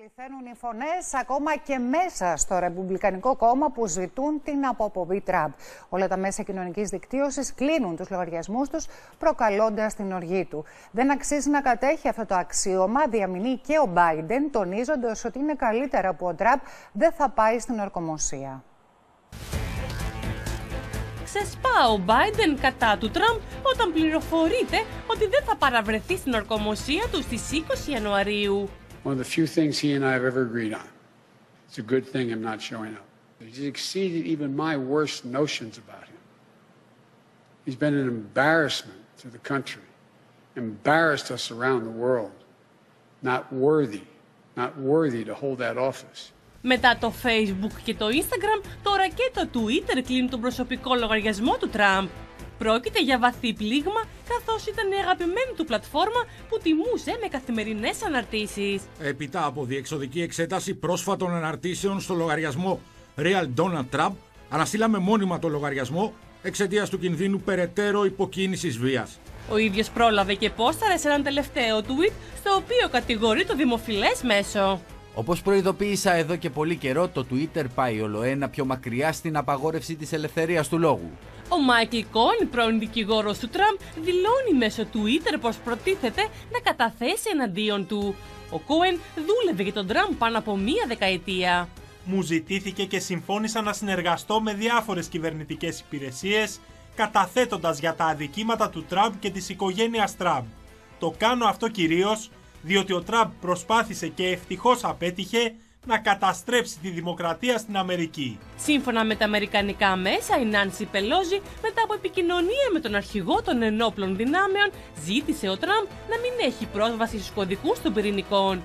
Πληθαίνουν οι φωνές ακόμα και μέσα στο Ρεπουμπλικανικό κόμμα που ζητούν την αποπομπή Τραμπ. Όλα τα μέσα κοινωνικής δικτύωσης κλείνουν τους λογαριασμούς τους, προκαλώντας την οργή του. Δεν αξίζει να κατέχει αυτό το αξίωμα, διαμηνεί και ο Μπάιντεν, τονίζοντας ότι είναι καλύτερα που ο Τραμπ δεν θα πάει στην ορκομοσία. Ξεσπά ο Μπάιντεν κατά του Τραμπ όταν πληροφορείται ότι δεν θα παραβρεθεί στην ορκομοσία του στις 20 Ιανουαρίου. one of the few things he and I have ever agreed on. It's a good thing I'm not showing up. He's exceeded even my worst notions about him. He's been an embarrassment to the country, embarrassed us around the world. Not worthy, not worthy to hold that office. Μετά το Facebook και το Instagram, τώρα και το Twitter κλείνουν τον προσωπικό λογαριασμό του Τραμπ. Πρόκειται για βαθύ πλήγμα, καθώς ήταν η αγαπημένη του πλατφόρμα που τιμούσε με καθημερινές αναρτήσεις. Επιτά από διεξοδική εξέταση πρόσφατων αναρτήσεων στο λογαριασμό Real Donald Trump, αναστήλαμε μόνιμα το λογαριασμό εξαιτίας του κινδύνου περαιτέρω υποκίνησης βίας. Ο ίδιος πρόλαβε και πόσταρε σε έναν τελευταίο tweet, στο οποίο κατηγορεί το δημοφιλές μέσο. Όπως προειδοποίησα εδώ και πολύ καιρό, το Twitter πάει ολοένα πιο μακριά στην απαγόρευση της ελευθερίας του λόγου. Ο Μάικλ Κόν, πρώην δικηγόρος του Τραμπ, δηλώνει μέσω Twitter πως προτίθεται να καταθέσει εναντίον του. Ο Κόεν δούλευε για τον Τραμπ πάνω από μία δεκαετία. Μου ζητήθηκε και συμφώνησα να συνεργαστώ με διάφορες κυβερνητικές υπηρεσίες, καταθέτοντας για τα αδικήματα του Τραμπ και της οικογένειας Τραμπ. Το κάνω αυτό κυρίως διότι ο Τραμπ προσπάθησε και ευτυχώς απέτυχε να καταστρέψει τη δημοκρατία στην Αμερική. Σύμφωνα με τα αμερικανικά μέσα, η Νάνση Πελόζη, μετά από επικοινωνία με τον αρχηγό των ενόπλων δυνάμεων, ζήτησε ο Τραμπ να μην έχει πρόσβαση στους κωδικούς των πυρηνικών.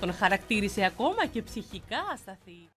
Τον χαρακτήρισε ακόμα και ψυχικά ασταθή.